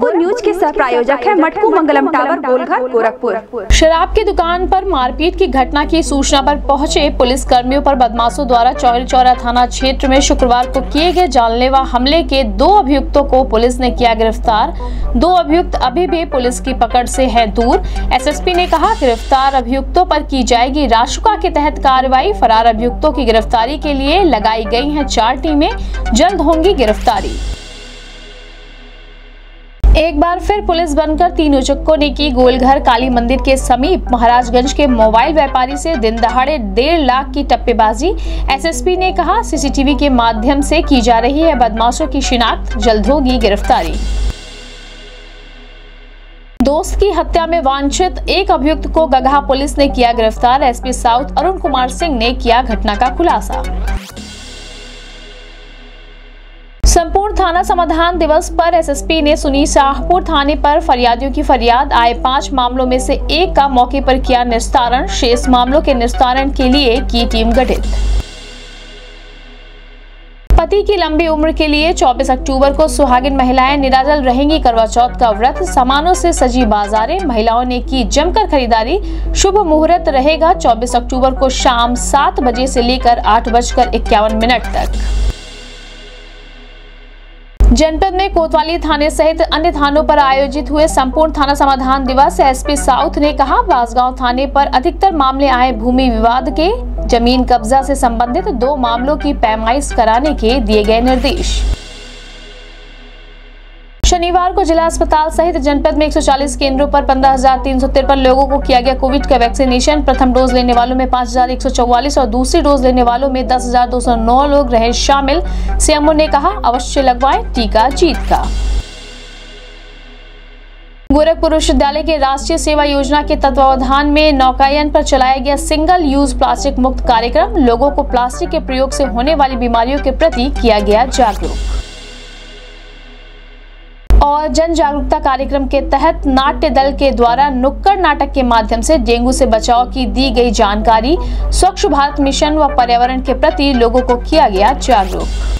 प्रायोजक है मटकू मंगलम टावर गोलघर गोरखपुर। शराब की दुकान पर मारपीट की घटना की सूचना पर पहुँचे पुलिस कर्मियों पर बदमाशों द्वारा चौरी चौरा थाना क्षेत्र में शुक्रवार को किए गए जानलेवा हमले के दो अभियुक्तों को पुलिस ने किया गिरफ़्तार। दो अभियुक्त अभी भी पुलिस की पकड़ से है दूर। एसएसपी ने कहा गिरफ़्तार अभियुक्तों पर की जाएगी राशुका के तहत कार्रवाई। फरार अभियुक्तों की गिरफ्तारी के लिए लगाई गई है चार टीमें। जल्द होंगी गिरफ्तारी। एक बार फिर पुलिस बनकर तीन उचक्कों ने की गोलघर काली मंदिर के समीप महाराजगंज के मोबाइल व्यापारी से दिन दहाड़े डेढ़ लाख की टप्पेबाजी। एसएसपी ने कहा, सीसीटीवी के माध्यम से की जा रही है बदमाशों की शिनाख्त, जल्द होगी गिरफ्तारी। दोस्त की हत्या में वांछित एक अभियुक्त को गगहा पुलिस ने किया गिरफ़्तार। एसपी साउथ अरुण कुमार सिंह ने किया घटना का खुलासा। थाना समाधान दिवस पर एसएसपी ने सुनी शाहपुर थाने पर फरियादियों की फरियाद। आए पाँच मामलों में से एक का मौके पर किया निस्तारण। शेष मामलों के निस्तारण के लिए की टीम गठित। पति की लंबी उम्र के लिए 24 अक्टूबर को सुहागिन महिलाएँ निराजल रहेंगी। करवा चौथ का व्रत, सामानों से सजी बाजारें। महिलाओं ने की जमकर खरीदारी। शुभ मुहूर्त रहेगा 24 अक्टूबर को शाम सात बजे से लेकर आठ बजकर इक्यावन मिनट तक। जनपद में कोतवाली थाने सहित अन्य थानों पर आयोजित हुए संपूर्ण थाना समाधान दिवस, एसपी साउथ ने कहा बासगांव थाने पर अधिकतर मामले आए भूमि विवाद के। ज़मीन कब्जा से संबंधित दो मामलों की पैमाइश कराने के दिए गए निर्देश। शनिवार को जिला अस्पताल सहित जनपद में 140 केंद्रों पर पंद्रह लोगों को किया गया कोविड का वैक्सीनेशन। प्रथम डोज लेने वालों में 5,144 और दूसरी डोज लेने वालों में 10,209 लोग रहे शामिल। सीएमओ ने कहा अवश्य लगवाएँ टीका जीत का। गोरखपुर विश्वविद्यालय के राष्ट्रीय सेवा योजना के तत्वावधान में नौकायन पर चलाया गया सिंगल यूज़ प्लास्टिक मुक्त कार्यक्रम। लोगों को प्लास्टिक के प्रयोग से होने वाली बीमारियों के प्रति किया गया जागरूक। और जन जागरूकता कार्यक्रम के तहत नाट्य दल के द्वारा नुक्कड़ नाटक के माध्यम से डेंगू से बचाव की दी गई जानकारी, स्वच्छ भारत मिशन व पर्यावरण के प्रति लोगों को किया गया जागरूक।